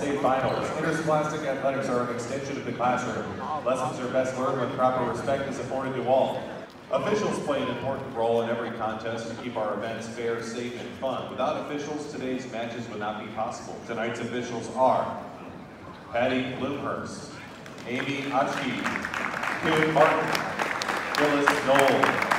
State Finals. Interscholastic athletics are an extension of the classroom. Lessons are best learned when proper respect is afforded to all. Officials play an important role in every contest to keep our events fair, safe, and fun. Without officials, today's matches would not be possible. Tonight's officials are Patty Bloomhurst, Amy Ochke, Kim Martin, Phyllis Reitmeyer.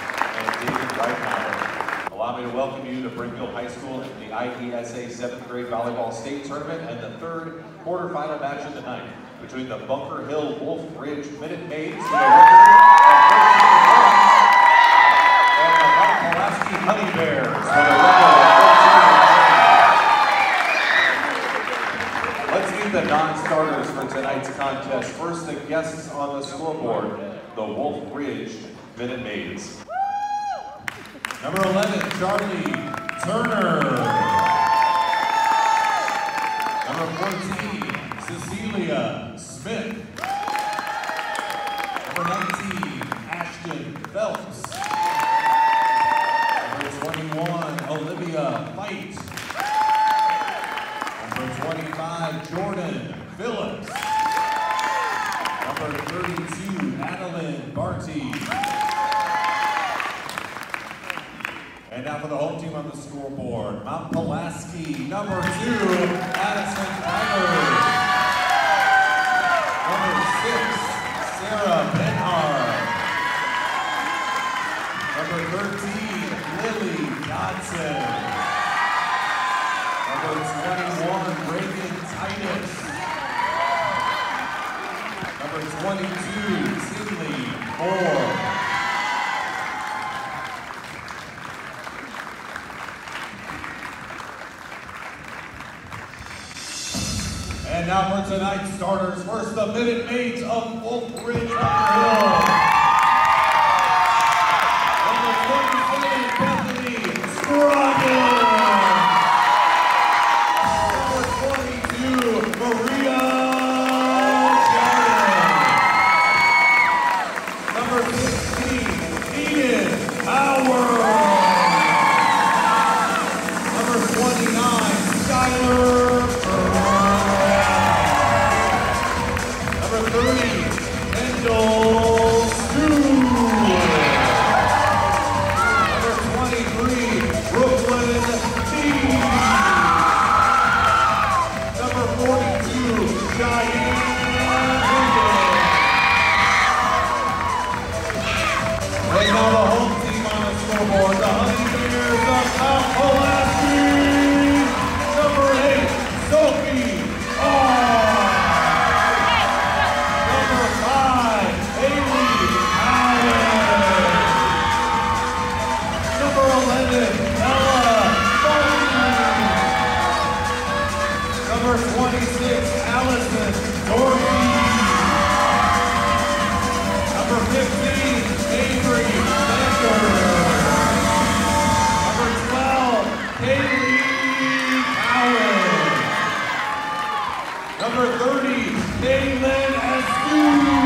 Allow me to welcome you to Brimfield High School in the IESA 7th grade volleyball state tournament and the third quarterfinal match of the night between the Bunker Hill Wolf Ridge Minute Maids with a record of 13 and the Pulaski Honey Bears with a record of 14 Let's meet the non-starters for tonight's contest. First, the guests on the scoreboard, the Wolf Ridge Minute Maids. Number 11, Charlie Turner. Number two, Addison Tyler. Number six, Sarah Benhart. Number 13, Lily Dodson. Number 21, Reagan Titus. Number 22, Sidney Moore. For tonight's starters. First, the Minute Maids of Wolf Ridge Number 30, Caitlin Estu.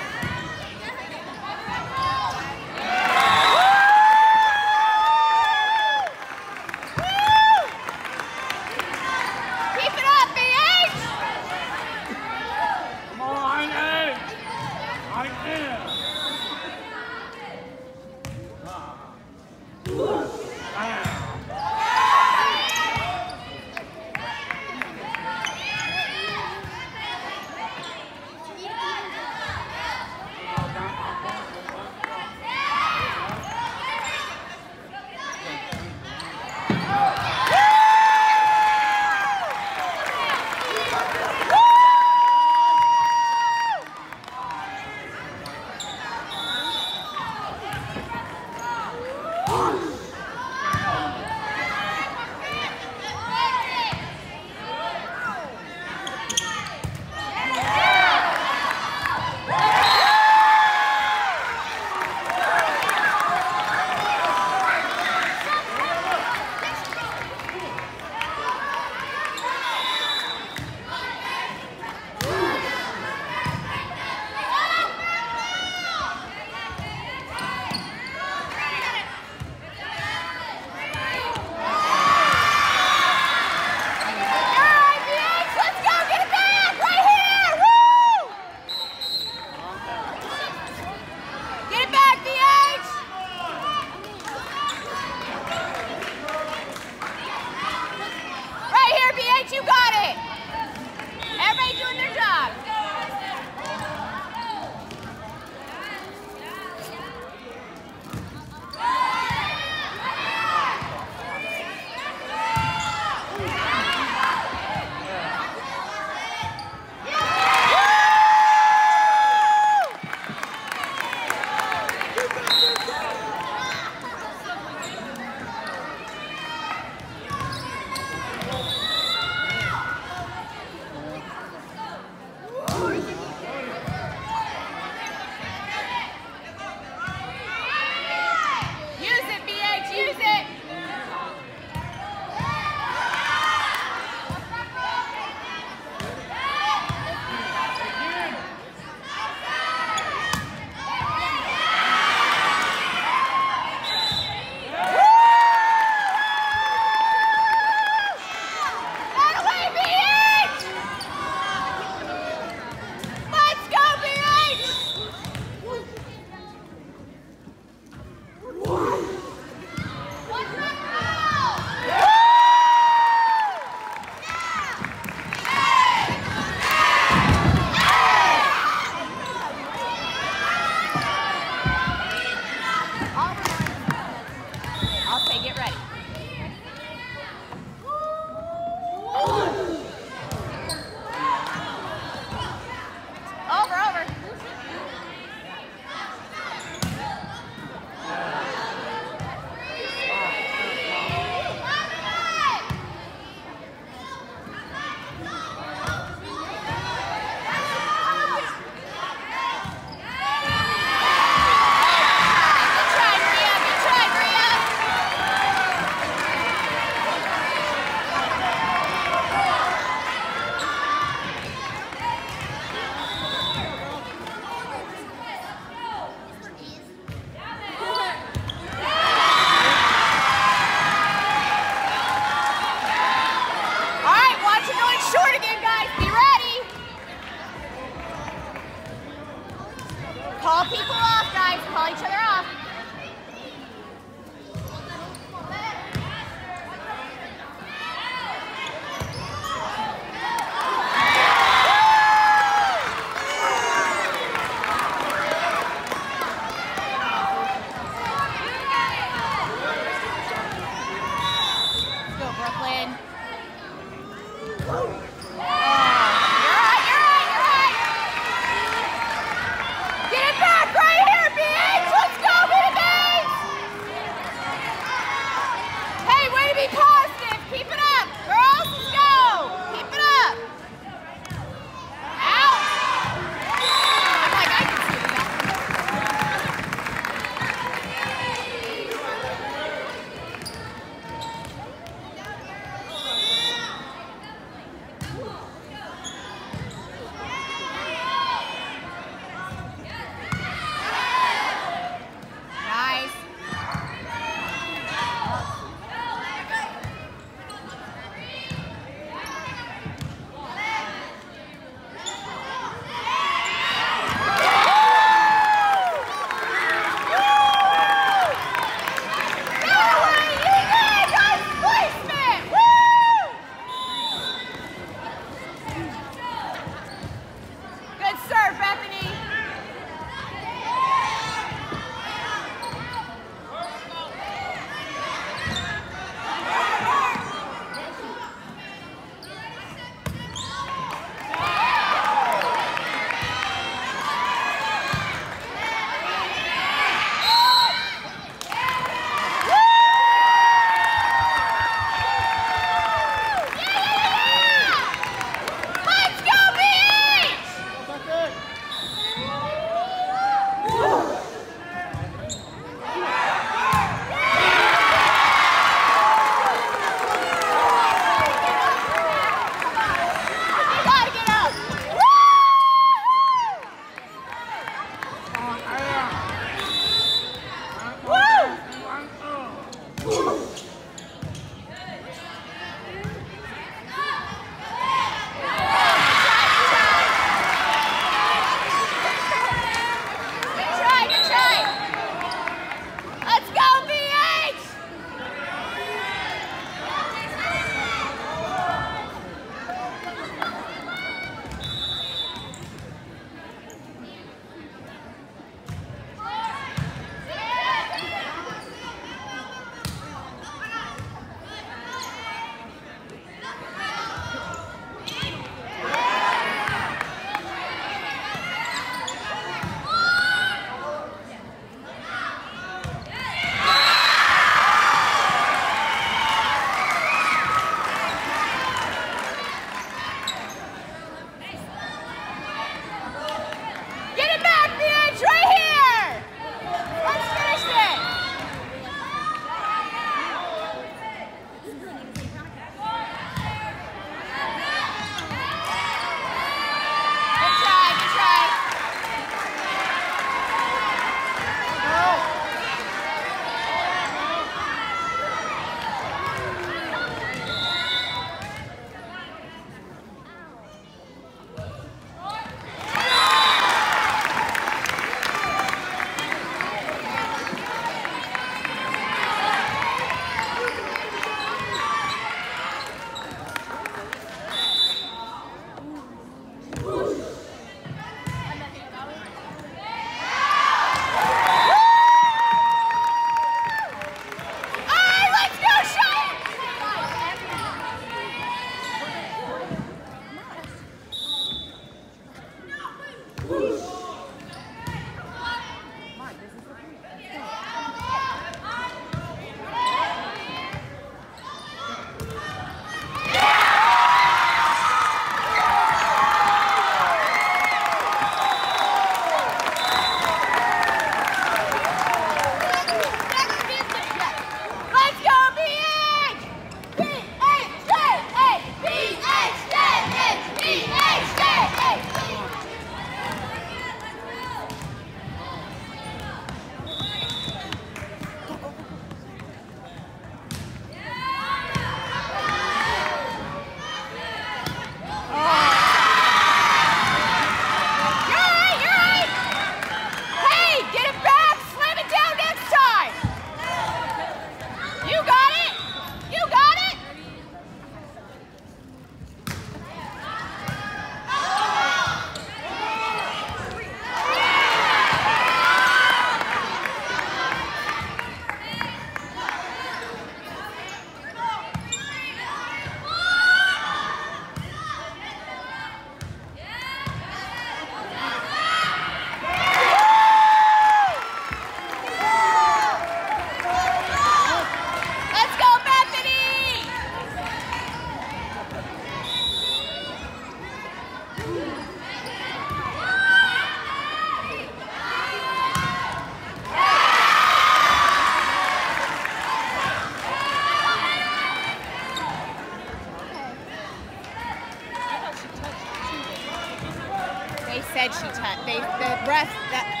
Said she touched. The ref that